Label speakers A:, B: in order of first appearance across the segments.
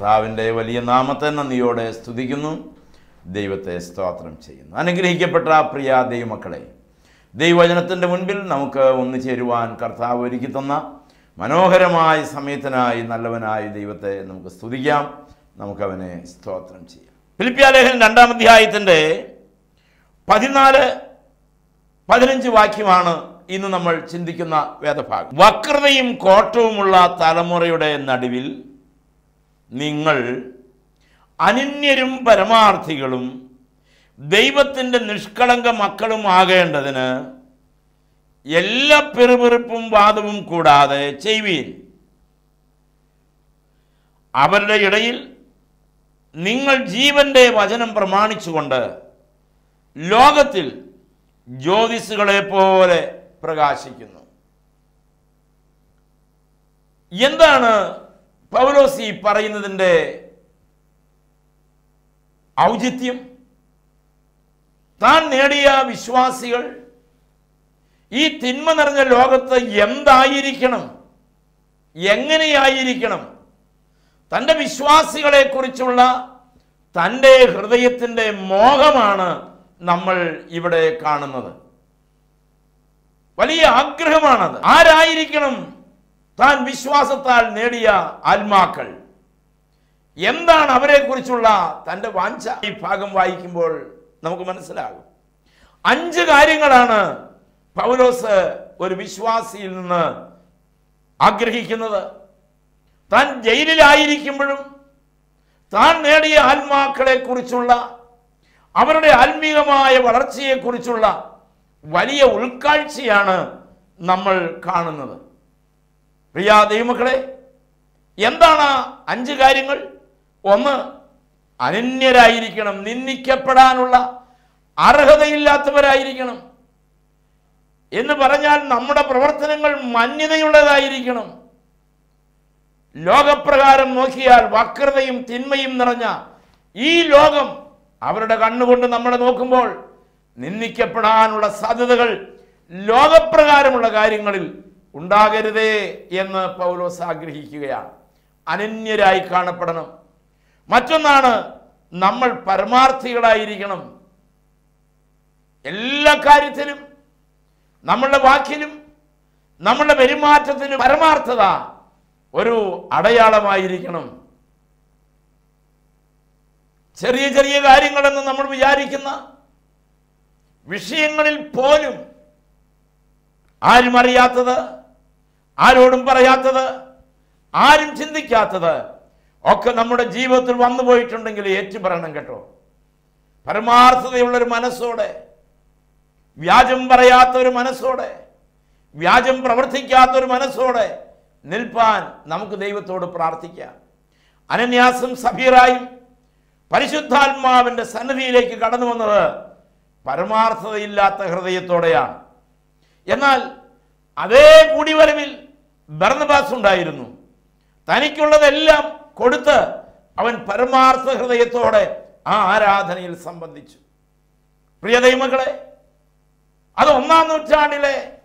A: കർത്താവിന്റെ വലിയ നാമത്തെ നന്ദിയോടെ സ്തുതിക്കുന്നു. ദൈവത്തെ സ്തോത്രം ചെയ്യുന്നു. അനുഗ്രഹിക്കപ്പെട്ട പ്രിയ ദൈവമക്കളെ ദൈവവചനത്തിന്റെ മുൻപിൽ നമുക്ക് ഒന്നു ചേരുവാൻ കർത്താവ് ഒരുക്കി തന്ന മനോഹരമായ സമയത്തിനായി നല്ലവനായ ദൈവത്തെ നമുക്ക് സ്തുതിക്കാം. നമുക്കവനെ സ്തോത്രം ചെയ്യാം. ഫിലിപ്പിയാലേഖൻ രണ്ടാം അധ്യായത്തിന്റെ പതിനാല് പതിനഞ്ച് വാക്യമാണ് ഇന്ന് നമ്മൾ ചിന്തിക്കുന്ന വേദഭാഗം. വക്രതയും കോട്ടവുമുള്ള തലമുറയുടെ നടുവിൽ നിങ്ങൾ അനന്യരും പരമാർത്ഥികളും ദൈവത്തിന്റെ നിഷ്കളങ്ക മക്കളും ആകേണ്ടതിന് എല്ലാ പെറുപെറുപ്പും വാദവും കൂടാതെ ചെയ്യുവീൻ. അവരുടെ ഇടയിൽ നിങ്ങൾ ജീവന്റെ വചനം പ്രമാണിച്ചുകൊണ്ട് ലോകത്തിൽ ജ്യോതിസുകളെ പോലെ പ്രകാശിക്കുന്നു. എന്താണ് പൗലോസ് പറയുന്നതിന്റെ ഔചിത്യം താൻ നേടിയ വിശ്വാസികൾ ഈ തിന്മ നിറഞ്ഞ ലോകത്ത് എന്തായിരിക്കണം? എങ്ങനെയായിരിക്കണം? തന്റെ വിശ്വാസികളെ കുറിച്ചുള്ള തന്റെ ഹൃദയത്തിന്റെ മോഹമാണ് നമ്മൾ ഇവിടെ കാണുന്നത്. വലിയ ആഗ്രഹമാണത്. ആരായിരിക്കണം താൻ വിശ്വാസത്താൽ നേടിയ ആത്മാക്കൾ. എന്താണ് അവരെക്കുറിച്ചുള്ള തന്റെ വാഞ്ച? ഈ ഭാഗം വായിക്കുമ്പോൾ നമുക്ക് മനസ്സിലാകും. അഞ്ച് കാര്യങ്ങളാണ് പൗലോസ് ഒരു വിശ്വാസിയിൽ നിന്ന് ആഗ്രഹിക്കുന്നത്. താൻ ജയിലിലായിരിക്കുമ്പോഴും താൻ നേടിയ ആത്മാക്കളെ കുറിച്ചുള്ള അവരുടെ ആത്മീകമായ വളർച്ചയെക്കുറിച്ചുള്ള വലിയ ഉൾക്കാഴ്ചയാണ് നമ്മൾ കാണുന്നത്. പ്രിയ ദൈവമക്കളെ എന്താണ് അഞ്ച് കാര്യങ്ങൾ? ഒന്ന് അനന്യരായിരിക്കണം നിന്ദിക്കപ്പെടാനുള്ള അർഹതയില്ലാത്തവരായിരിക്കണം. എന്ന് പറഞ്ഞാൽ നമ്മുടെ പ്രവർത്തനങ്ങൾ മാന്യതയുള്ളതായിരിക്കണം. ലോകപ്രകാരം നോക്കിയാൽ വക്രതയും തിന്മയും നിറഞ്ഞ ഈ ലോകം അവരുടെ കണ്ണുകൊണ്ട് നമ്മളെ നോക്കുമ്പോൾ നിന്ദിക്കപ്പെടാനുള്ള സാധ്യതകൾ ലോകപ്രകാരമുള്ള കാര്യങ്ങളിൽ ഉണ്ടാകരുതേ എന്ന് പൗലോസ് ആഗ്രഹിക്കുകയാണ്. അനന്യരായി കാണപ്പെടണം. മറ്റൊന്നാണ് നമ്മൾ പരമാർത്ഥികളായിരിക്കണം. എല്ലാ കാര്യത്തിലും നമ്മളുടെ വാക്കിലും നമ്മളുടെ പെരുമാറ്റത്തിലും പരമാർത്ഥത ഒരു അടയാളമായിരിക്കണം. ചെറിയ ചെറിയ കാര്യങ്ങളെന്ന് നമ്മൾ വിചാരിക്കുന്ന വിഷയങ്ങളിൽ പോലും ആരും അറിയാത്തത് ആരോടും പറയാത്തത് ആരും ചിന്തിക്കാത്തത് ഒക്കെ നമ്മുടെ ജീവിതത്തിൽ വന്നു പോയിട്ടുണ്ടെങ്കിൽ ഏറ്റുപറയണം കേട്ടോ. പരമാർത്ഥതയുള്ളൊരു മനസ്സോടെ വ്യാജം പറയാത്ത ഒരു മനസ്സോടെ വ്യാജം പ്രവർത്തിക്കാത്ത ഒരു മനസ്സോടെ നിൽപ്പാൻ നമുക്ക് ദൈവത്തോട് പ്രാർത്ഥിക്കാം. അനന്യാസും സഫീറായും പരിശുദ്ധാത്മാവിന്റെ സന്നദ്ധിയിലേക്ക് കടന്നു വന്നത് പരമാർത്ഥതയില്ലാത്ത ഹൃദയത്തോടെയാണ്. എന്നാൽ അതേ കൂടിവരവിൽ ബർണബാസ് ഉണ്ടായിരുന്നു തനിക്കുള്ളതെല്ലാം കൊടുത്ത് അവൻ പരമാർത്ഥ ഹൃദയത്തോടെ ആ ആരാധനയിൽ സംബന്ധിച്ചു. പ്രിയ ദൈവമക്കളെ അത് ഒന്നാം നൂറ്റാണ്ടിലെ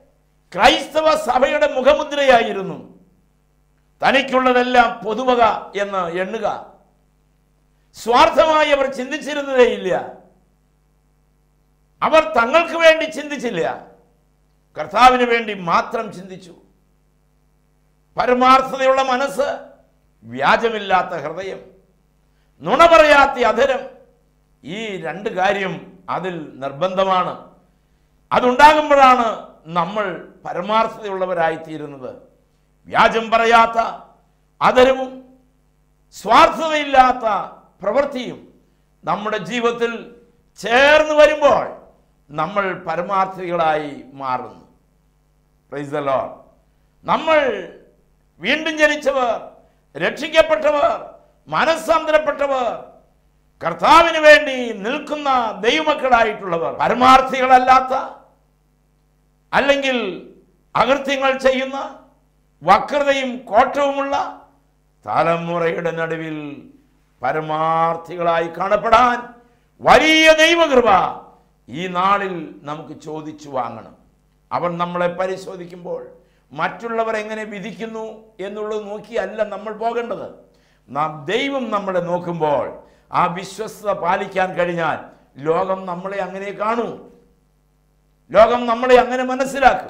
A: ക്രൈസ്തവ സഭയുടെ മുഖമുദ്രയായിരുന്നു. തനിക്കുള്ളതെല്ലാം പൊതുവക എന്ന് എണ്ണുക. സ്വാർത്ഥമായി അവർ ചിന്തിച്ചിരുന്നതേയില്ല അവർ തങ്ങൾക്ക് വേണ്ടി ചിന്തിച്ചില്ല. കർത്താവിന് വേണ്ടി മാത്രം ചിന്തിച്ചു. പരമാർത്ഥതയുള്ള മനസ്സ് വ്യാജമില്ലാത്ത ഹൃദയം നുണ പറയാത്ത അധരം ഈ രണ്ട് കാര്യം അതിൽ നിർബന്ധമാണ്. അതുണ്ടാകുമ്പോഴാണ് നമ്മൾ പരമാർത്ഥതയുള്ളവരായിത്തീരുന്നത്. വ്യാജം പറയാത്ത അതരവും സ്വാർത്ഥതയില്ലാത്ത പ്രവൃത്തിയും നമ്മുടെ ജീവിതത്തിൽ ചേർന്ന് വരുമ്പോൾ നമ്മൾ പരമാർത്ഥികളായി മാറുന്നു. പ്രൈസ് നമ്മൾ വീണ്ടും ജനിച്ചവർ രക്ഷിക്കപ്പെട്ടവർ മനസ്സാന്തരപ്പെട്ടവർ കർത്താവിന് വേണ്ടി നിൽക്കുന്ന ദൈവമക്കളായിട്ടുള്ളവർ. പരമാർത്ഥികളല്ലാത്ത അല്ലെങ്കിൽ അകൃത്യങ്ങൾ ചെയ്യുന്ന വക്രതയും കോട്ടവുമുള്ള തലമുറയുടെ നടുവിൽ പരമാർത്ഥികളായി കാണപ്പെടാൻ വലിയ ദൈവകൃപ ഈ നാളിൽ നമുക്ക് ചോദിച്ചു വാങ്ങണം. അവൻ നമ്മളെ പരിശോധിക്കുമ്പോൾ മറ്റുള്ളവർ എങ്ങനെ വിധിക്കുന്നു എന്നുള്ളത് നോക്കിയല്ല നമ്മൾ പോകേണ്ടത്. നാം ദൈവം നമ്മളെ നോക്കുമ്പോൾ ആ വിശ്വസ്ത പാലിക്കാൻ കഴിഞ്ഞാൽ ലോകം നമ്മളെ അങ്ങനെ കാണൂ. ലോകം നമ്മളെ അങ്ങനെ മനസ്സിലാക്കും.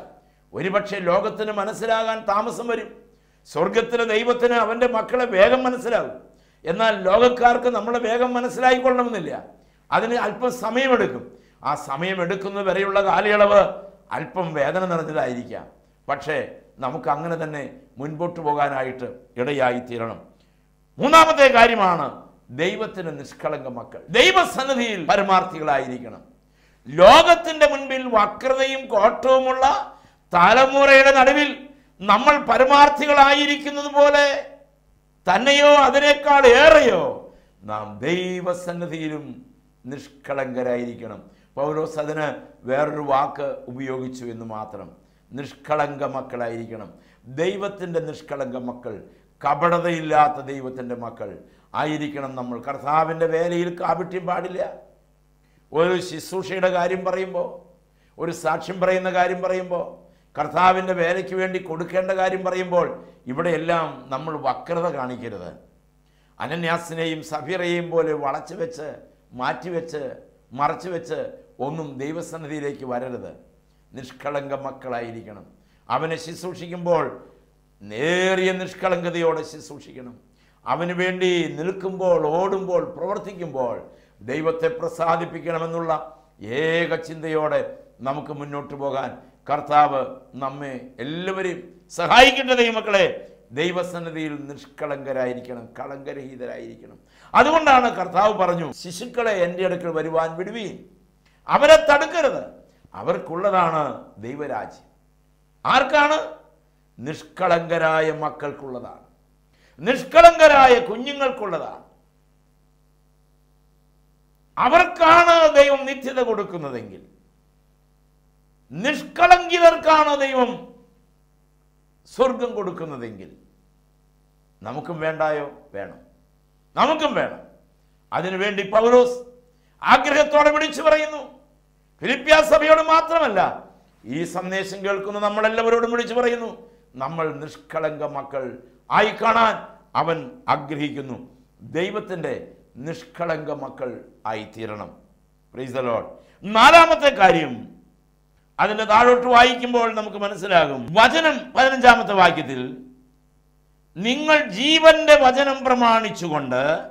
A: ഒരുപക്ഷെ ലോകത്തിന് മനസ്സിലാകാൻ താമസം വരും. സ്വർഗത്തിലെ ദൈവത്തിന് അവന്റെ മക്കളെ വേഗം മനസ്സിലാകും. എന്നാൽ ലോകക്കാർക്ക് നമ്മളെ വേഗം മനസ്സിലായിക്കൊള്ളണമെന്നില്ല. അതിന് അല്പം സമയമെടുക്കും. ആ സമയമെടുക്കുന്നത് വരെയുള്ള കാലയളവ് അല്പം വേദന നിറഞ്ഞതായിരിക്കാം. പക്ഷേ നമുക്ക് അങ്ങനെ തന്നെ മുൻപോട്ട് പോകാനായിട്ട് ഇടയായി തീരണം മൂന്നാമത്തെ കാര്യമാണ് ദൈവത്തിന് നിഷ്കളങ്ക മക്കൾ. ദൈവസന്നിധിയിൽ പരമാർത്ഥികളായിരിക്കണം. ലോകത്തിന്റെ മുൻപിൽ വക്രതയും കോട്ടവുമുള്ള തലമുറയുടെ നടുവിൽ നമ്മൾ പരമാർത്ഥികളായിരിക്കുന്നത് പോലെ തന്നെയോ അതിനേക്കാൾ ഏറെയോ നാം ദൈവസന്നിധിയിലും നിഷ്കളങ്കരായിരിക്കണം. പൗരോസ് അതിന് വേറൊരു വാക്ക് ഉപയോഗിച്ചു എന്ന് മാത്രം. നിഷ്കളങ്ക മക്കളായിരിക്കണം. ദൈവത്തിന്റെ നിഷ്കളങ്ക മക്കൾ കപടതയില്ലാത്ത ദൈവത്തിന്റെ മക്കൾ ആയിരിക്കണം നമ്മൾ. കർത്താവിന്റെ വേലയിൽ കാപിട്യം പാടില്ല. ഒരു ശുശ്രൂഷയുടെ കാര്യം പറയുമ്പോൾ ഒരു സാക്ഷ്യം പറയുന്ന കാര്യം പറയുമ്പോൾ കർത്താവിന്റെ വേലയ്ക്ക് വേണ്ടി കൊടുക്കേണ്ട കാര്യം പറയുമ്പോൾ ഇവിടെയെല്ലാം നമ്മൾ വക്രത കാണിക്കരുത്. അനന്യാസിനെയും സഫീറയെയും പോലെ വളച്ചു വെച്ച് മാറ്റിവെച്ച് മറച്ചു വെച്ച് ഒന്നും ദൈവസന്നിധിയിലേക്ക് വരരുത്. നിഷ്കളങ്ക മക്കളായിരിക്കണം. അവനെ ശുശ്രൂഷിക്കുമ്പോൾ നേറിയ നിഷ്കളങ്കതയോടെ ശുശ്രൂഷിക്കണം. അവന് വേണ്ടി നിൽക്കുമ്പോൾ ഓടുമ്പോൾ പ്രവർത്തിക്കുമ്പോൾ ദൈവത്തെ പ്രസാദിപ്പിക്കണമെന്നുള്ള ഏക ചിന്തയോടെ നമുക്ക് മുന്നോട്ട് പോകാൻ കർത്താവ് നമ്മെ എല്ലാവരെയും സഹായിക്കേണ്ട ദൈവമക്കളെ. ദൈവസന്നിധിയിൽ നിഷ്കളങ്കരായിരിക്കണം കളങ്കരഹിതരായിരിക്കണം. അതുകൊണ്ടാണ് കർത്താവ് പറഞ്ഞു ശിശുക്കളെ എന്റെ അടുക്കൽ വരുവാൻ വിടുവീൻ. അവരെ തടുക്കരുത്. അവർക്കുള്ളതാണ് ദൈവരാജ്യം. ആർക്കാണ്? നിഷ്കളങ്കരായ മക്കൾക്കുള്ളതാണ്. നിഷ്കളങ്കരായ കുഞ്ഞുങ്ങൾക്കുള്ളതാണ്. അവർക്കാണ് ദൈവം നിത്യത കൊടുക്കുന്നതെങ്കിൽ നിഷ്കളങ്കിതർക്കാണ് ദൈവം സ്വർഗം കൊടുക്കുന്നതെങ്കിൽ നമുക്കും വേണ്ടായോ? വേണം. നമുക്കും വേണം. അതിനുവേണ്ടി പൗലോസ് ആഗ്രഹത്തോടെ വിളിച്ചു പറയുന്നു. ഫിലിപ്പിയ സഭയോട് മാത്രമല്ല ഈ സന്ദേശം കേൾക്കുന്ന നമ്മളെല്ലാവരോടും വിളിച്ചു പറയുന്നു നമ്മൾ നിഷ്കളങ്ക മക്കൾ ആയി കാണാൻ അവൻ ആഗ്രഹിക്കുന്നു. ദൈവത്തിന്റെ നിഷ്കളങ്ക മക്കൾ ആയിത്തീരണം. തീരണം പ്രീസ് ദ നാലാമത്തെ കാര്യം അതിന്റെ താഴോട്ട് വായിക്കുമ്പോൾ നമുക്ക് മനസ്സിലാകും വചനം പതിനഞ്ചാമത്തെ വാക്യത്തിൽ നിങ്ങൾ ജീവന്റെ വചനം പ്രമാണിച്ചുകൊണ്ട്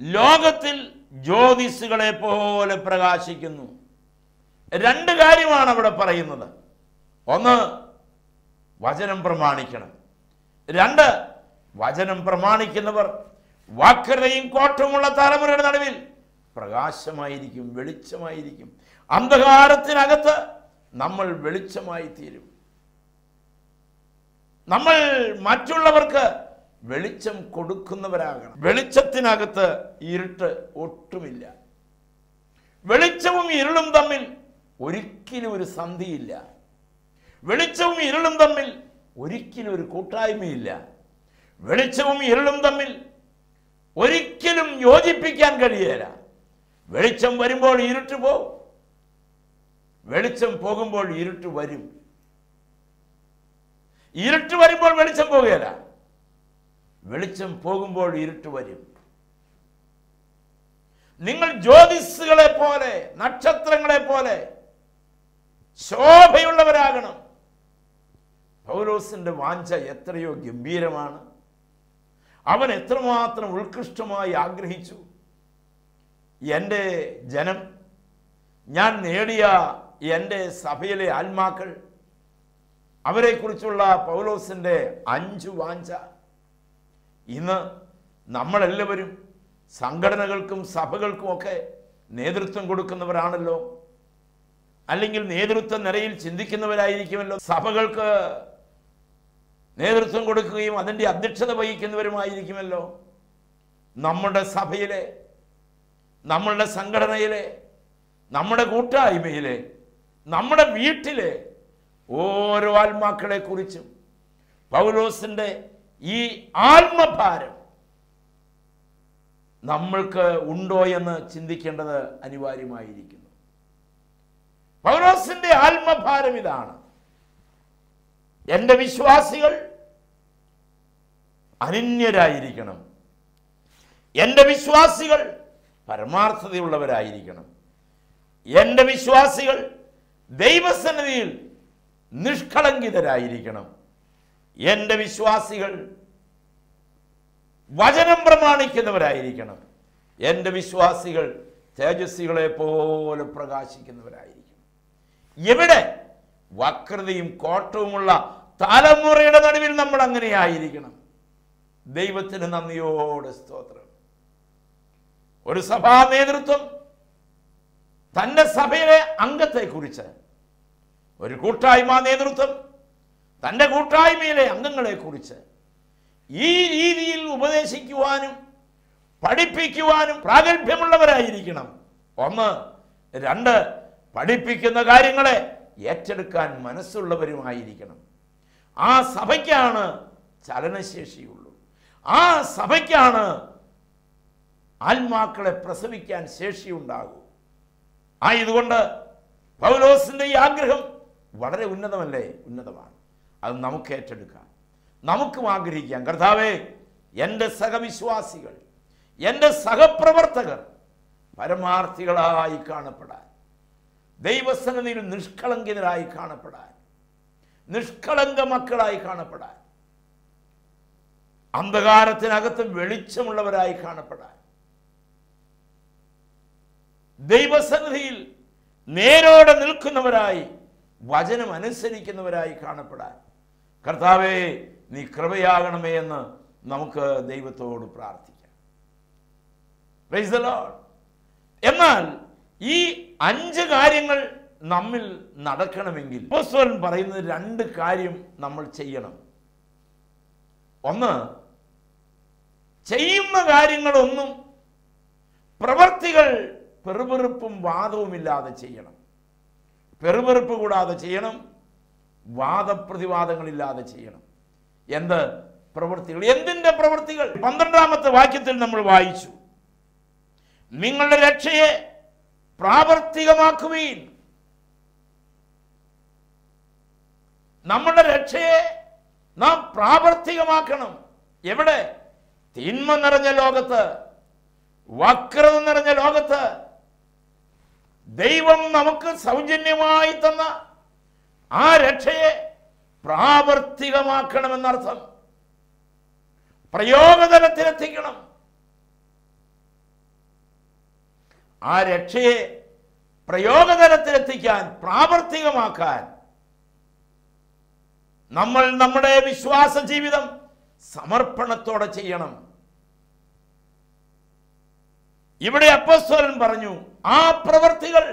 A: ലോകത്തിൽ ജ്യോതിസുകളെ പോലെ പ്രകാശിക്കുന്നു. രണ്ട് കാര്യമാണ് അവിടെ പറയുന്നത്. ഒന്ന് വചനം പ്രമാണിക്കണം. രണ്ട് വചനം പ്രമാണിക്കുന്നവർ വാക്രതയും കോട്ടമുള്ള തലമുറയുടെ നടുവിൽ പ്രകാശമായിരിക്കും വെളിച്ചമായിരിക്കും. അന്ധകാരത്തിനകത്ത് നമ്മൾ വെളിച്ചമായി തീരും. നമ്മൾ മറ്റുള്ളവർക്ക് വെളിച്ചം കൊടുക്കുന്നവരാകണം. വെളിച്ചത്തിനകത്ത് ഇരുട്ട് ഒട്ടുമില്ല. വെളിച്ചവും ഇരുളും തമ്മിൽ ഒരിക്കലും ഒരു സന്ധിയില്ല. വെളിച്ചവും ഇരുളും തമ്മിൽ ഒരിക്കലും ഒരു കൂട്ടായ്മയില്ല. വെളിച്ചവും ഇരുളും തമ്മിൽ ഒരിക്കലും യോജിപ്പിക്കാൻ കഴിയേല. വെളിച്ചം വരുമ്പോൾ ഇരുട്ട് പോവും. വെളിച്ചം പോകുമ്പോൾ ഇരുട്ട് വരും. ഇരുട്ട് വരുമ്പോൾ വെളിച്ചം പോകുകയില്ല വെളിച്ചം പോകുമ്പോൾ ഇരുട്ട് വരും. നിങ്ങൾ ജ്യോതിസുകളെ പോലെ നക്ഷത്രങ്ങളെ പോലെ ശോഭയുള്ളവരാകണം. പൗലോസിന്റെ വാഞ്ച എത്രയോ ഗംഭീരമാണ്. അവൻ എത്രമാത്രം ഉത്കൃഷ്ടമായി ആഗ്രഹിച്ചു. എന്റെ ജനം ഞാൻ നേടിയ എന്റെ സഭയിലെ ആത്മാക്കൾ അവരെക്കുറിച്ചുള്ള പൗലോസിന്റെ അഞ്ചു വാഞ്ച. ഇന്ന് നമ്മളെല്ലാവരും സംഘടനകൾക്കും സഭകൾക്കുമൊക്കെ നേതൃത്വം കൊടുക്കുന്നവരാണല്ലോ. അല്ലെങ്കിൽ നേതൃത്വ നിരയിൽ ചിന്തിക്കുന്നവരായിരിക്കുമല്ലോ. സഭകൾക്ക് നേതൃത്വം കൊടുക്കുകയും അതിന്റെ അധ്യക്ഷത വഹിക്കുന്നവരുമായിരിക്കുമല്ലോ. നമ്മുടെ സഭയിലെ നമ്മളുടെ സംഘടനയിലെ നമ്മുടെ കൂട്ടായ്മയിലെ നമ്മുടെ വീട്ടിലെ ഓരോ ആത്മാക്കളെ കുറിച്ചും പൗലോസിന്റെ ഈ ആത്മഭാരം നമ്മൾക്ക് ഉണ്ടോ എന്ന് ചിന്തിക്കേണ്ടത് അനിവാര്യമായിരിക്കുന്നു. പൗലോസിന്റെ ആത്മഭാരം ഇതാണ്. എന്റെ വിശ്വാസികൾ അനന്യരായിരിക്കണം. എന്റെ വിശ്വാസികൾ പരമാർത്ഥതയുള്ളവരായിരിക്കണം. എന്റെ വിശ്വാസികൾ ദൈവസന്നിധിയിൽ നിഷ്കളങ്കിതരായിരിക്കണം. എന്റെ വിശ്വാസികൾ വചനം പ്രമാണിക്കുന്നവരായിരിക്കണം. എന്റെ വിശ്വാസികൾ തേജസ്വികളെ പോലെ പ്രകാശിക്കുന്നവരായിരിക്കണം. എവിടെ? വക്രതയും കോട്ടവുമുള്ള തലമുറയുടെ നടുവിൽ നമ്മൾ അങ്ങനെ ആയിരിക്കണം ദൈവത്തിന് നന്ദിയോടെ സ്തോത്രം. ഒരു സഭാ നേതൃത്വം തന്റെ സഭയിലെ അംഗത്തെക്കുറിച്ച് ഒരു കൂട്ടായ്മ നേതൃത്വം തന്റെ കൂട്ടായ്മയിലെ അംഗങ്ങളെക്കുറിച്ച് ഈ രീതിയിൽ ഉപദേശിക്കുവാനും പഠിപ്പിക്കുവാനും പ്രാഗൽഭ്യമുള്ളവരായിരിക്കണം. ഒന്ന് രണ്ട് പഠിപ്പിക്കുന്ന കാര്യങ്ങളെ ഏറ്റെടുക്കാൻ മനസ്സുള്ളവരുമായിരിക്കണം. ആ സഭയ്ക്കാണ് ചലനശേഷിയുള്ളൂ. ആ സഭയ്ക്കാണ് ആത്മാക്കളെ പ്രസവിക്കാൻ ശേഷിയുണ്ടാകൂ. ആയതുകൊണ്ട് പൗലോസിന്റെ ഈ ആഗ്രഹം വളരെ ഉന്നതമല്ലേ? ഉന്നതമാണ്. അത് നമുക്ക് ഏറ്റെടുക്കാം. നമുക്കും ആഗ്രഹിക്കാം. കർത്താവേ എന്റെ സഹവിശ്വാസികൾ എന്റെ സഹപ്രവർത്തകർ പരമാർത്ഥികളായി കാണപ്പെടാൻ. ദൈവസന്നിധിയിൽ നിഷ്കളങ്കിതരായി കാണപ്പെടാൻ. നിഷ്കളങ്ക മക്കളായി കാണപ്പെടാൻ. അന്ധകാരത്തിനകത്ത് വെളിച്ചമുള്ളവരായി കാണപ്പെടാൻ. ദൈവസന്നിധിയിൽ നേരോടെ നിൽക്കുന്നവരായി വചനം അനുസരിക്കുന്നവരായി കാണപ്പെടാൻ. കർത്താവേ നീ കൃപയാകണമേ എന്ന് നമുക്ക് ദൈവത്തോട് പ്രാർത്ഥിക്കാം. എന്നാൽ ഈ അഞ്ച് കാര്യങ്ങൾ നമ്മിൽ നടക്കണമെങ്കിൽ അപ്പോസ്തലൻ പറയുന്നത് രണ്ട് കാര്യം നമ്മൾ ചെയ്യണം. ഒന്ന് ചെയ്യുന്ന കാര്യങ്ങളൊന്നും പ്രവർത്തികൾ പെറുപെറുപ്പും വാദവുമില്ലാതെ ചെയ്യണം. പെറുപെറുപ്പ് കൂടാതെ ചെയ്യണം വാദപ്രതിവാദങ്ങളില്ലാതെ ചെയ്യണം. എന്ത്? പ്രവൃത്തികൾ. എന്തിന്റെ പ്രവൃത്തികൾ? പന്ത്രണ്ടാമത്തെ വാക്യത്തിൽ നമ്മൾ വായിച്ചു. നിങ്ങളുടെ രക്ഷയെ പ്രാവർത്തികമാക്കുവീൻ. നമ്മുടെ രക്ഷയെ നാം പ്രാവർത്തികമാക്കണം. എവിടെ? തിന്മ നിറഞ്ഞ ലോകത്ത് വക്രത നിറഞ്ഞ ലോകത്ത്. ദൈവം നമുക്ക് സൗജന്യമായി തന്ന ആ രക്ഷയെ പ്രാവർത്തികമാക്കണമെന്നർത്ഥം. പ്രയോഗതലത്തിലെത്തിക്കണം. ആ രക്ഷയെ പ്രയോഗതലത്തിലെത്തിക്കാൻ പ്രാവർത്തികമാക്കാൻ നമ്മൾ നമ്മുടെ വിശ്വാസ ജീവിതം സമർപ്പണത്തോടെ ചെയ്യണം. ഇവിടെ അപ്പസ്വരൻ പറഞ്ഞു ആ പ്രവർത്തികൾ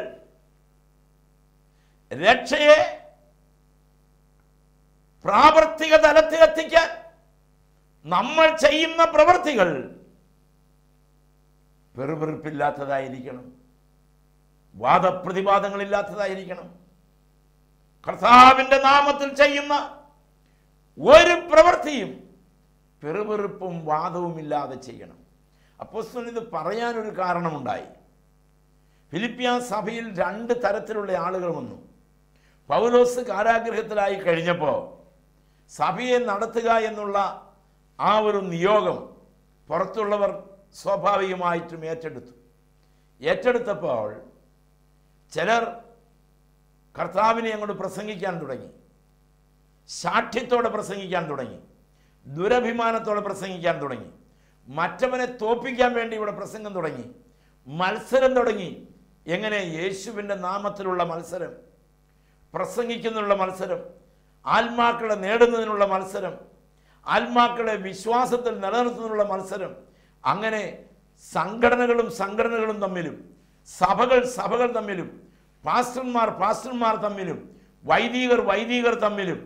A: രക്ഷയെ പ്രാവർത്തിക തലത്തിലെത്തിക്കാൻ നമ്മൾ ചെയ്യുന്ന പ്രവൃത്തികൾ പെറുപെറുപ്പില്ലാത്തതായിരിക്കണം വാദപ്രതിവാദങ്ങളില്ലാത്തതായിരിക്കണം. കർത്താവിന്റെ നാമത്തിൽ ചെയ്യുന്ന ഒരു പ്രവൃത്തിയും പെറുപെറുപ്പും വാദവും ഇല്ലാതെ ചെയ്യണം. അപ്പോൾ ഇത് പറയാനൊരു കാരണമുണ്ടായി. ഫിലിപ്പിയ സഭയിൽ രണ്ട് തരത്തിലുള്ള ആളുകൾ വന്നു. പൗലോസ് കാരാഗ്രഹത്തിലായി കഴിഞ്ഞപ്പോൾ സഭയെ നടത്തുക എന്നുള്ള ആ ഒരു നിയോഗം പുറത്തുള്ളവർ സ്വാഭാവികമായിട്ടും ഏറ്റെടുത്തു. ഏറ്റെടുത്തപ്പോൾ ചിലർ കർത്താവിനെ അങ്ങോട്ട് പ്രസംഗിക്കാൻ തുടങ്ങി. ശാഠ്യത്തോടെ പ്രസംഗിക്കാൻ തുടങ്ങി. ദുരഭിമാനത്തോടെ പ്രസംഗിക്കാൻ തുടങ്ങി. മറ്റവനെ തോപ്പിക്കാൻ വേണ്ടി ഇവിടെ പ്രസംഗം തുടങ്ങി. മത്സരം തുടങ്ങി. എങ്ങനെ? യേശുവിന്റെ നാമത്തിലുള്ള മത്സരം. പ്രസംഗിക്കുന്നുള്ള മത്സരം. ആത്മാക്കളെ നേടുന്നതിനുള്ള മത്സരം. ആത്മാക്കളെ വിശ്വാസത്തിൽ നിലനിർത്തുന്നതിനുള്ള മത്സരം. അങ്ങനെ സംഘടനകളും സംഘടനകളും തമ്മിലും സഭകൾ സഭകൾ തമ്മിലും പാസ്റ്റർമാർ പാസ്റ്റർമാർ തമ്മിലും വൈദികർ വൈദികർ തമ്മിലും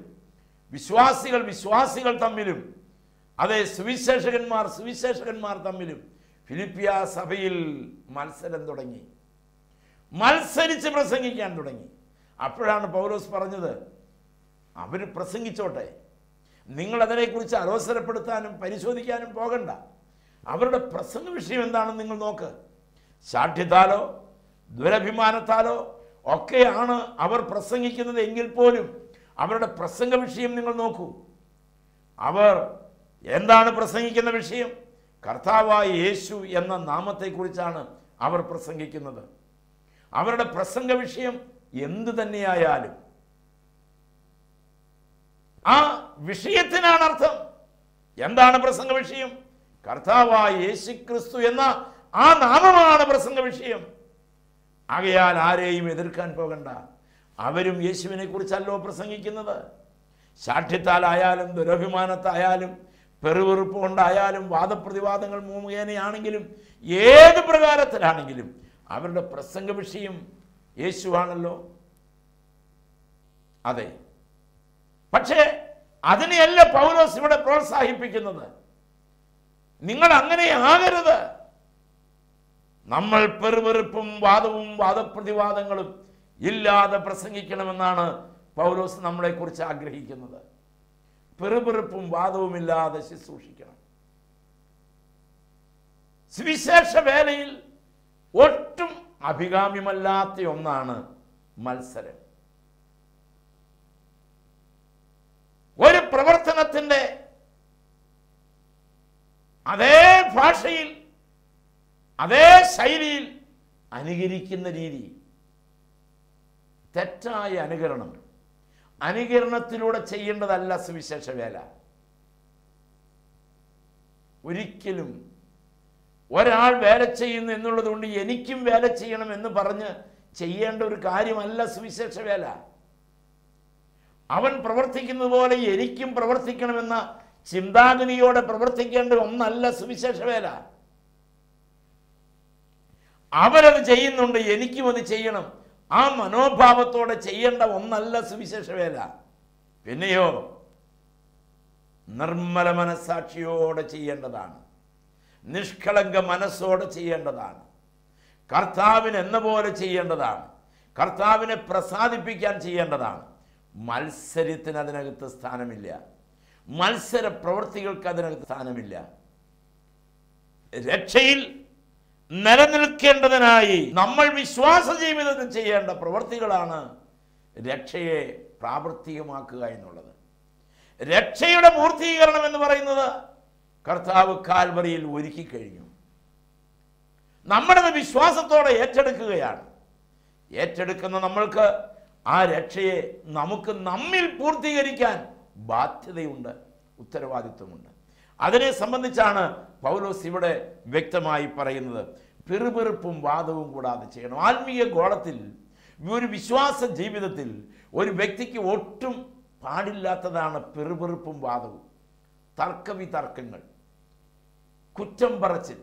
A: വിശ്വാസികൾ വിശ്വാസികൾ തമ്മിലും അതെ സുവിശേഷകന്മാർ സുവിശേഷകന്മാർ തമ്മിലും ഫിലിപ്പിയ സഭയിൽ മത്സരം തുടങ്ങി. മത്സരിച്ച് പ്രസംഗിക്കാൻ തുടങ്ങി. അപ്പോഴാണ് പൗലോസ് പറഞ്ഞത് അവർ പ്രസംഗിച്ചോട്ടെ. നിങ്ങളതിനെക്കുറിച്ച് അലോസരപ്പെടുത്താനും പരിശോധിക്കാനും പോകണ്ട. അവരുടെ പ്രസംഗ വിഷയം എന്താണെന്ന് നിങ്ങൾ നോക്ക്. ശാഠ്യത്താലോ ദുരഭിമാനത്താലോ ഒക്കെയാണ് അവർ പ്രസംഗിക്കുന്നത് എങ്കിൽ പോലും അവരുടെ പ്രസംഗ വിഷയം നിങ്ങൾ നോക്കൂ. അവർ എന്താണ് പ്രസംഗിക്കുന്ന വിഷയം? കർത്താവായ യേശു എന്ന നാമത്തെക്കുറിച്ചാണ് അവർ പ്രസംഗിക്കുന്നത്. അവരുടെ പ്രസംഗ വിഷയം എന്തു തന്നെയായാലും. ആ വിഷയത്തിനാണ് അർത്ഥം എന്താണ് പ്രസംഗ വിഷയം? കർത്താവായ യേശുക്രിസ്തു എന്ന ആ നാമമാണ് പ്രസംഗ വിഷയം. ആകയാൽ ആരെയും എതിർക്കാൻ പോകണ്ട. അവരും യേശുവിനെ കുറിച്ചല്ലോ പ്രസംഗിക്കുന്നത്. ശാഠ്യത്താലായാലും ദുരഭിമാനത്തായാലും പെറുവെറുപ്പ് കൊണ്ടായാലും വാദപ്രതിവാദങ്ങൾ മുഖേനയാണെങ്കിലും ഏത് പ്രകാരത്തിലാണെങ്കിലും അവരുടെ പ്രസംഗ വിഷയം യേശുവാണല്ലോ. അതെ. പക്ഷേ അതിനെയല്ല പൗലോസ് ഇവിടെ പ്രോത്സാഹിപ്പിക്കുന്നത്. നിങ്ങൾ അങ്ങനെ ആകരുത് നമ്മൾ പെറുപെറുപ്പും വാദവും വാദപ്രതിവാദങ്ങളും ഇല്ലാതെ പ്രസംഗിക്കണമെന്നാണ് പൗലോസ് നമ്മളെക്കുറിച്ച് ആഗ്രഹിക്കുന്നത്. പെറുപെറുപ്പും വാദവും ഇല്ലാതെ ശുശ്രൂഷിക്കണം. സുവിശേഷ വേലയിൽ ഒട്ടും അഭികാമ്യമല്ലാത്ത ഒന്നാണ് മത്സരം. ഒരു പ്രവർത്തനത്തിന്റെ അതേ ഭാഷയിൽ അതേ ശൈലിയിൽ അനുകരിക്കുന്ന രീതി. തെറ്റായ അനുകരണം. അനുകരണത്തിലൂടെ ചെയ്യേണ്ടതല്ല സുവിശേഷ വേല. ഒരിക്കലും ഒരാൾ വേല ചെയ്യുന്നു എന്നുള്ളത് കൊണ്ട് എനിക്കും വേല ചെയ്യണം എന്ന് പറഞ്ഞ് ചെയ്യേണ്ട ഒരു കാര്യമല്ല സുവിശേഷ വേല. അവൻ പ്രവർത്തിക്കുന്നത് പോലെ എനിക്കും പ്രവർത്തിക്കണമെന്ന ചിന്താഗതിയോടെ പ്രവർത്തിക്കേണ്ട ഒന്നല്ല സുവിശേഷവേല അവരത് ചെയ്യുന്നുണ്ട് എനിക്കും അത് ചെയ്യണം. ആ മനോഭാവത്തോടെ ചെയ്യേണ്ട ഒന്നല്ല സുവിശേഷവേല പിന്നെയോ നിർമ്മല മനസാക്ഷിയോടെ ചെയ്യേണ്ടതാണ്. നിഷ്കളങ്ക മനസ്സോടെ ചെയ്യേണ്ടതാണ്. കർത്താവിന് എന്ന പോലെ ചെയ്യേണ്ടതാണ്. കർത്താവിനെ പ്രസാദിപ്പിക്കാൻ ചെയ്യേണ്ടതാണ്. മത്സരത്തിന് അതിനകത്ത് സ്ഥാനമില്ല. മത്സര പ്രവൃത്തികൾക്ക് അതിനകത്ത് സ്ഥാനമില്ല. രക്ഷയിൽ നിലനിൽക്കേണ്ടതിനായി നമ്മൾ വിശ്വാസ ജീവിതത്തിൽ ചെയ്യേണ്ട പ്രവൃത്തികളാണ് രക്ഷയെ പ്രാവർത്തികമാക്കുക എന്നുള്ളത്. രക്ഷയുടെ പൂർത്തീകരണം എന്ന് പറയുന്നത് കർത്താവ് കാൽവറിയിൽ ഒരുക്കി കഴിഞ്ഞു. നമ്മുടെ വിശ്വാസത്തോടെ ഏറ്റെടുക്കുകയാണ്. ഏറ്റെടുക്കുന്ന നമ്മൾക്ക് ആ രക്ഷയെ നമുക്ക് നമ്മിൽ പൂർത്തീകരിക്കാൻ ബാധ്യതയുണ്ട് ഉത്തരവാദിത്വമുണ്ട്. അതിനെ സംബന്ധിച്ചാണ് പൗലോസ് ഇവിടെ വ്യക്തമായി പറയുന്നത്. പിറുപിറുപ്പും വാദവും കൂടാതെ ചെയ്യണം. ആത്മീയ ഗോളത്തിൽ ഒരു വിശ്വാസ ജീവിതത്തിൽ ഒരു വ്യക്തിക്ക് ഒട്ടും പാടില്ലാത്തതാണ് പിറുപിറുപ്പും വാദവും. തർക്കവിതർക്കങ്ങൾ കുറ്റം പറച്ചിൽ.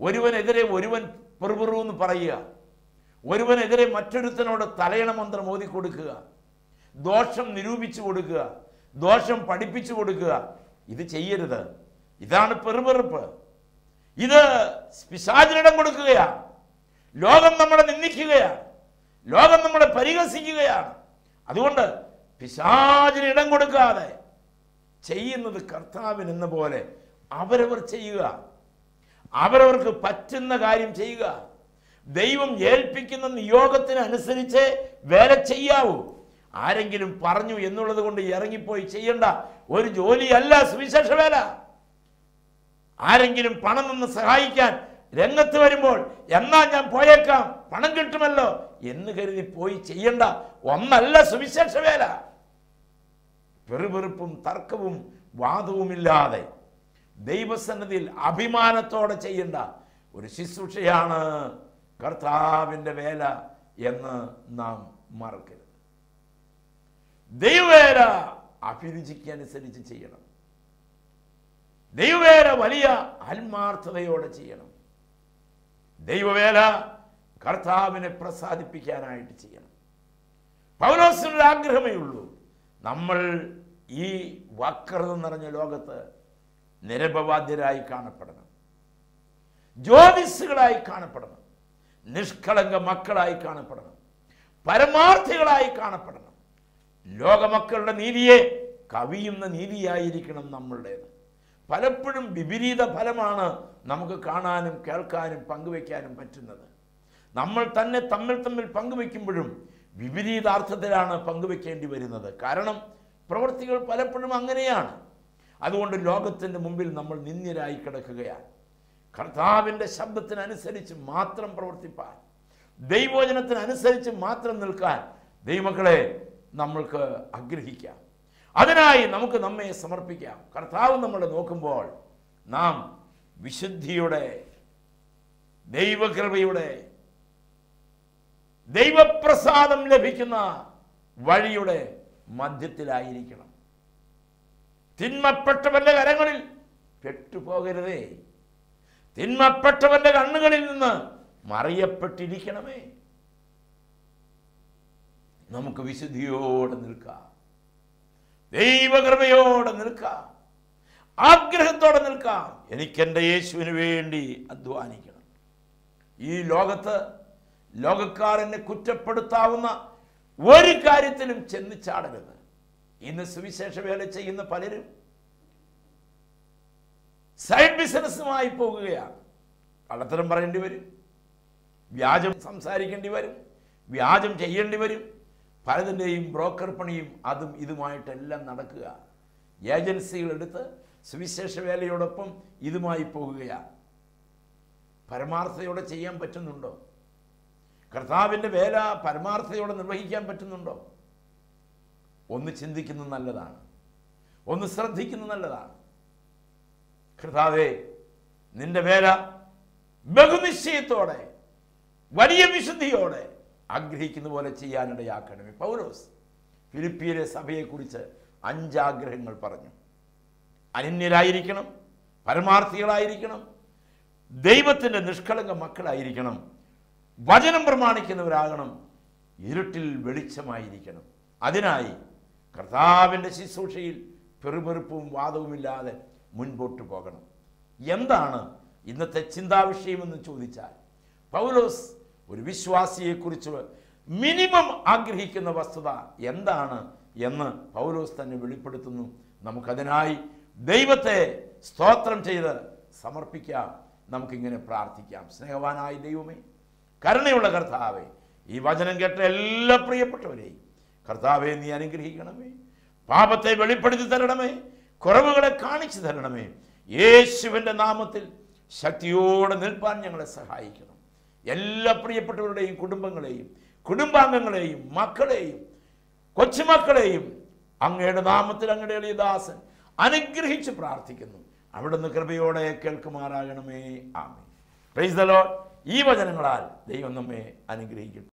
A: ഒരുവനെതിരെ ഒരുവൻ പെറുപെറുവെന്ന് പറയുക. ഒരുവനെതിരെ മറ്റൊരുത്തനോട് തലയണ മന്ത്രം ഓതി കൊടുക്കുക ദോഷം നിരൂപിച്ചു കൊടുക്കുക. ദോഷം പഠിപ്പിച്ചു കൊടുക്കുക. ഇത് ചെയ്യരുത്. ഇതാണ് പെറുപെറുപ്പ്. ഇത് പിശാചിനിടം കൊടുക്കുകയാണ്. ലോകം നമ്മളെ നിന്ദിക്കുകയാണ്. ലോകം നമ്മളെ പരിഹസിക്കുകയാണ്. അതുകൊണ്ട് പിശാചിന് ഇടം കൊടുക്കാതെ ചെയ്യുന്നത് കർത്താവിൻ എന്ന പോലെ അവരവർ ചെയ്യുക. അവരവർക്ക് പറ്റുന്ന കാര്യം ചെയ്യുക. ദൈവം ഏൽപ്പിക്കുന്ന നിയോഗത്തിനനുസരിച്ച് വേല ചെയ്യാവൂ. ആരെങ്കിലും പറഞ്ഞു എന്നുള്ളത് കൊണ്ട് ഇറങ്ങിപ്പോയി ചെയ്യേണ്ട. ഒരു ജോലിയല്ല സുവിശേഷ വേല. ആരെങ്കിലും പണം നിന്ന് സഹായിക്കാൻ രംഗത്ത് വരുമ്പോൾ എന്നാ ഞാൻ പോയേക്കാം? പണം കിട്ടുമല്ലോ എന്ന് കരുതി പോയി ചെയ്യേണ്ട. ഒന്നല്ല സുവിശേഷ വേല. പെറുപെറുപ്പും തർക്കവും വാദവുമില്ലാതെ ദൈവസന്നതിയിൽ അഭിമാനത്തോടെ ചെയ്യേണ്ട. ഒരു ശുശ്രൂഷയാണ് കർത്താവിന്റെ വേല എന്ന് നാം മറക്കരുത്. ദൈവവേല അഭിരുചിക്ക് അനുസരിച്ച് ചെയ്യണം. ദൈവവേല വലിയ ആത്മാർത്ഥതയോടെ ചെയ്യണം. ദൈവവേല കർത്താവിനെ പ്രസാദിപ്പിക്കാനായിട്ട് ചെയ്യണം. പൗലോസിനൊരു ആഗ്രഹമേ ഉള്ളൂ. നമ്മൾ ഈ വക്രത നിറഞ്ഞ ലോകത്ത് നിരപവാദ്യരായി കാണപ്പെടണം. ജ്യോതിസുകളായി കാണപ്പെടണം. നിഷ്കളങ്ക മക്കളായി കാണപ്പെടണം. പരമാർത്ഥികളായി കാണപ്പെടണം. ലോകമക്കളുടെ നീതിയെ കവിയുന്ന നീതിയായിരിക്കണം നമ്മളുടേത്. പലപ്പോഴും വിപരീത ഫലമാണ് നമുക്ക് കാണാനും കേൾക്കാനും പങ്കുവെക്കാനും പറ്റുന്നത്. നമ്മൾ തന്നെ തമ്മിൽ തമ്മിൽ പങ്കുവെക്കുമ്പോഴും വിപരീതാർത്ഥത്തിലാണ് പങ്കുവെക്കേണ്ടി വരുന്നത്. കാരണം പ്രവൃത്തികൾ പലപ്പോഴും അങ്ങനെയാണ്. അതുകൊണ്ട് ലോകത്തിന്റെ മുമ്പിൽ നമ്മൾ നിന്ദ്യരായി കിടക്കുകയാണ്. കർത്താവിന്റെ ശബ്ദത്തിനനുസരിച്ച് മാത്രം പ്രവർത്തിപ്പാൻ ദൈവോചനത്തിനനുസരിച്ച് മാത്രം നിൽക്കാൻ ദൈവമക്കളെ നമ്മൾക്ക് ആഗ്രഹിക്കാം. അതിനായി നമുക്ക് നമ്മെ സമർപ്പിക്കാം. കർത്താവ് നമ്മളെ നോക്കുമ്പോൾ നാം വിശുദ്ധിയുടെ ദൈവകൃപയുടെ ദൈവപ്രസാദം ലഭിക്കുന്ന വഴിയുടെ മധ്യത്തിലായിരിക്കണം. തിന്മപ്പെട്ടവന്റെ കരങ്ങളിൽ പെട്ടുപോകരുതേ. തിന്മപ്പെട്ടവന്റെ കണ്ണുകളിൽ നിന്ന് മറിയപ്പെട്ടിരിക്കണമേ. നമുക്ക് വിശുദ്ധിയോടെ നിൽക്കാം. ദൈവകൃപയോടെ നിൽക്കാം. ആഗ്രഹത്തോടെ നിൽക്കാം. എനിക്കെന്റെ യേശുവിന് വേണ്ടി അധ്വാനിക്കണം. ഈ ലോകത്ത് ലോകക്കാരനെ കുറ്റപ്പെടുത്താവുന്ന ഒരു കാര്യത്തിലും ചെന്ന് ചാടരുത്. ഇന്ന് സുവിശേഷ വേല ചെയ്യുന്ന പലരും സൈഡ് ബിസിനസ്സുമായി പോകുകയാണ്. കള്ളത്തരം പറയേണ്ടി വരും. വ്യാജം സംസാരിക്കേണ്ടി വരും. വ്യാജം ചെയ്യേണ്ടി വരും. പലതിന്റെയും ബ്രോക്കർ പണിയും അതും ഇതുമായിട്ടെല്ലാം നടക്കുക. ഏജൻസികളെടുത്ത് സുവിശേഷ വേലയോടൊപ്പം ഇതുമായി പോകുകയാണ് പരമാർത്ഥയോടെ ചെയ്യാൻ പറ്റുന്നുണ്ടോ? കർത്താവിന്റെ വേല പരമാർത്ഥയോടെ നിർവഹിക്കാൻ പറ്റുന്നുണ്ടോ? ഒന്ന് ചിന്തിക്കുന്നത് നല്ലതാണ്. ഒന്ന് ശ്രദ്ധിക്കുന്നത് നല്ലതാണ്. കർത്താവേ നിന്റെ വേല ബഹുനിശ്ചയത്തോടെ വലിയ വിശുദ്ധിയോടെ ആഗ്രഹിക്കുന്ന പോലെ ചെയ്യാനിടയാക്കണമേ പൗലോസ് ഫിലിപ്പിയിലെ സഭയെക്കുറിച്ച് അഞ്ചാഗ്രഹങ്ങൾ പറഞ്ഞു. അനന്യരായിരിക്കണം പരമാർത്ഥികളായിരിക്കണം ദൈവത്തിന്റെ നിഷ്കളങ്ക മക്കളായിരിക്കണം വചനം പ്രമാണിക്കുന്നവരാകണം ഇരുട്ടിൽ വെളിച്ചമായിരിക്കണം. അതിനായി കർത്താവിന്റെ ശുശ്രൂഷയിൽ പെറുപെറുപ്പും വാദവുമില്ലാതെ മുൻപോട്ട് പോകണം. എന്താണ് ഇന്നത്തെ ചിന്താവിഷയമെന്ന് ചോദിച്ചാൽ പൗലോസ് ഒരു വിശ്വാസിയെക്കുറിച്ച് മിനിമം ആഗ്രഹിക്കുന്ന വസ്തുത എന്താണ് എന്ന് പൗലോസ് തന്നെ വെളിപ്പെടുത്തുന്നു. നമുക്കതിനായി ദൈവത്തെ സ്തോത്രം ചെയ്ത് സമർപ്പിക്കാം. നമുക്കിങ്ങനെ പ്രാർത്ഥിക്കാം. സ്നേഹവാനായ ദൈവമേ കരുണയുള്ള കർത്താവേ ഈ വചനം കേട്ട എല്ലാ പ്രിയപ്പെട്ടവരെയും കർത്താവെ നീ അനുഗ്രഹിക്കണമേ. പാപത്തെ വെളിപ്പെടുത്തി തരണമേ. കുറവുകളെ കാണിച്ചു തരണമേ. യേശുവിന്റെ നാമത്തിൽ ശക്തിയോടെ നിൽപ്പാൻ ഞങ്ങളെ സഹായിക്കണം. എല്ലാ പ്രിയപ്പെട്ടവരുടെയും കുടുംബങ്ങളെയും കുടുംബാംഗങ്ങളെയും മക്കളെയും കൊച്ചുമക്കളെയും അങ്ങയുടെ നാമത്തിൽ അങ്ങയുടെ എളിയ ദാസൻ അനുഗ്രഹിച്ച് പ്രാർത്ഥിക്കുന്നു. അവിടുന്ന് കൃപയോടെ കേൾക്കുമാറാകണമേ. ആമേ പ്രൈസ് ദ ലോർഡ് ഈ വചനങ്ങളാൽ ദൈവം നമ്മെ അനുഗ്രഹിക്കട്ടെ.